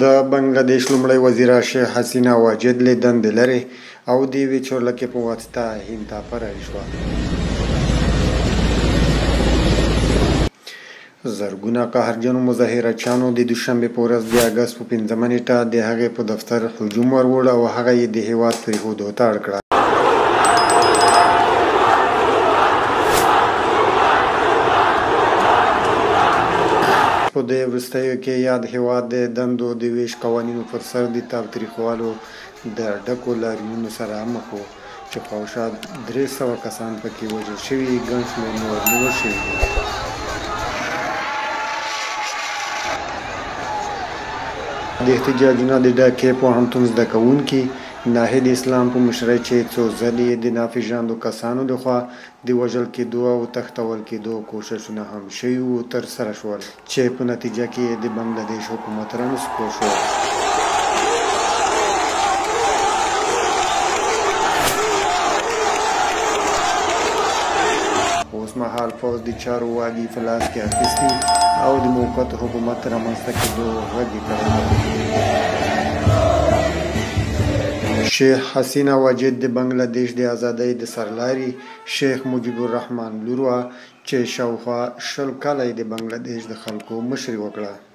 د بنګله دېش لومړۍ وزیره شیخ حسینه واجد لۀ دندې لرې او د یوې چورلکې په واسطه هند ته فراري شوه. زرګونه قهرجنو مظاهره چیانو د دوشنبې په ورځ د اګست په پنځمه نیټه د هغې په دفتر هجوم وروړ او هغه یې د هیواد پریښودو ملاتړ کړه. په دې وروستیو کې یاد هېواد د دندو د وېش قوانینو پر سر د تاوتریخوالو د ډکو لاریونونو سره مخ و، چې خواوشا درې سوه کسان په کې وژل شوي، ګڼ شمېر نور نیول شوي دي. د احتجاجونو د ډکې پوهنتون زده کوونکي، ناهيد اسلام په مشرۍ چې څو ځلې د ناپېژاندو کسانو د خوا د وژل کېدو او تښتول کېدو کوششونه هم شوي وو، تر سره شول چې په نتيجه کې يې د بنګله دېش حکومت رانسکور شو. اوسمهال پوځ د چارو واګي په لاس کې اخیستي او د موقت حکومت رامنځته کېدو غږ یې کړی. شیخ حسینه واجد د بنګله دېش د ازادۍ د سرلاري شیخ مجیب الرحمن لور وه چې شاوخوا شل کاله یې د بنګله دېش د خلکو مشري وکړه.